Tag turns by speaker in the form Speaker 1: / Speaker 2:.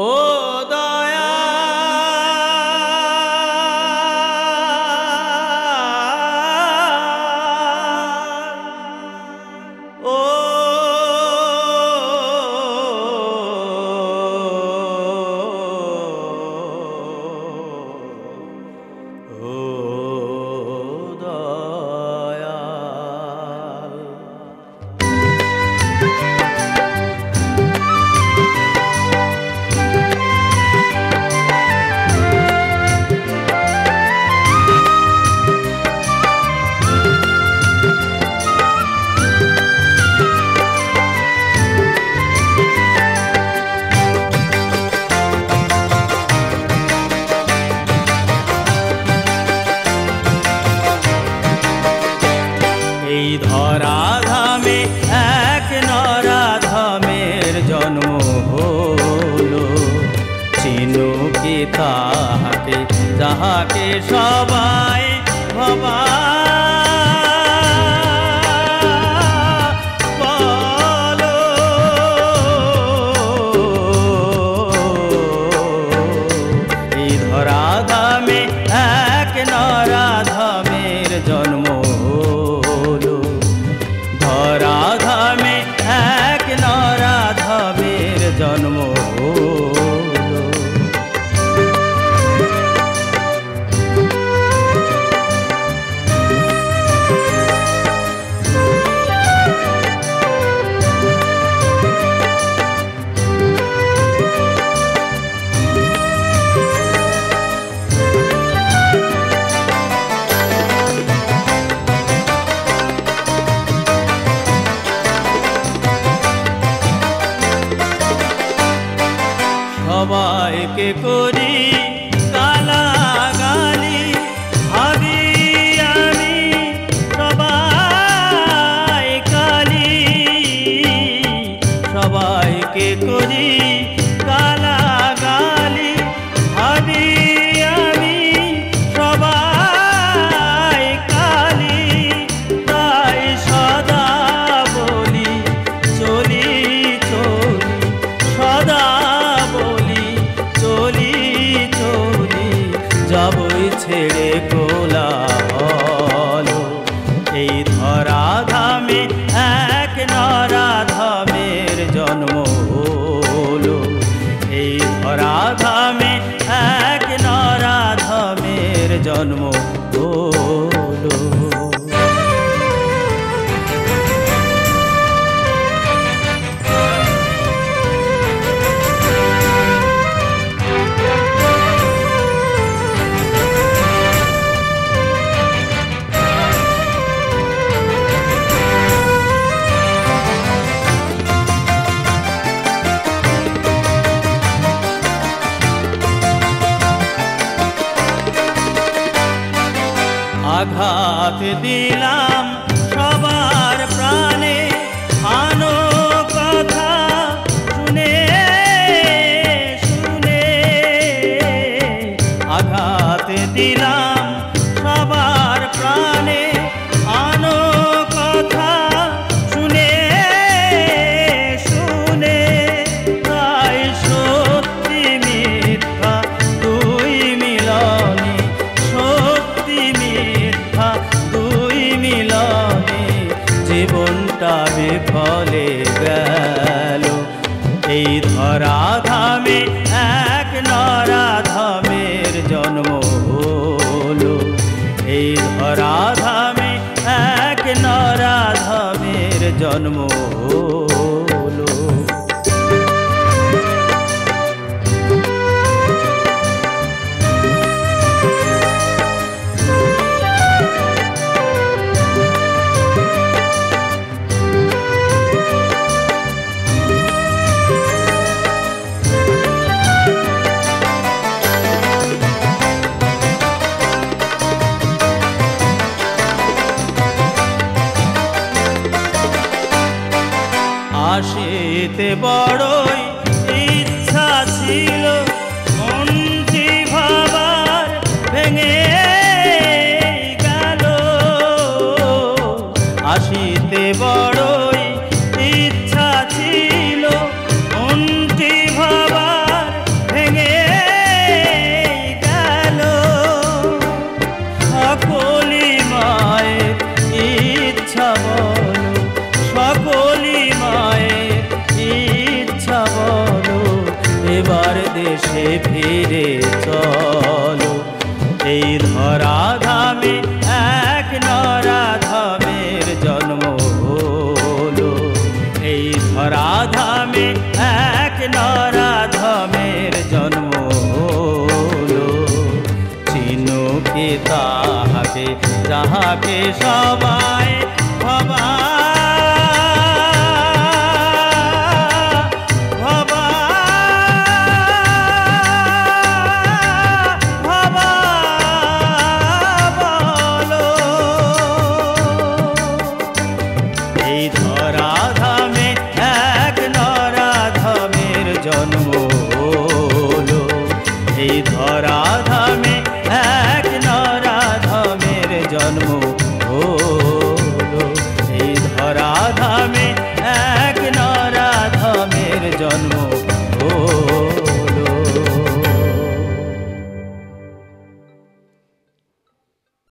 Speaker 1: ও দয়া ও যাহাকে সবাই ভবা। ধরাধামে এক নরাধামের জন্ম। সবাইকে করি যাবই ছেড়ে কোলা এই এই ধরাধামে এক নরাধামের জন্ম হলো এই ধরাধামে এক নরাধামের জন্ম হলো আঘাত দিলাম সবার প্রাণে। আনো কথা শুনে শুনে। আঘাত দিলাম এই ধরাধামে এক নরাধামের জন্ম হলো এই ধরাধামে এক নরাধামের জন্ম হলো বড় দেশে ফিরে চলো। এই ধরাধামে, এক নরাধামের জন্ম হলো। এই ধরাধামে, এক নরা নরাধামের জন্ম হলো। চিনুকে তাহাকে, যাহাকে সবাই ভবা এই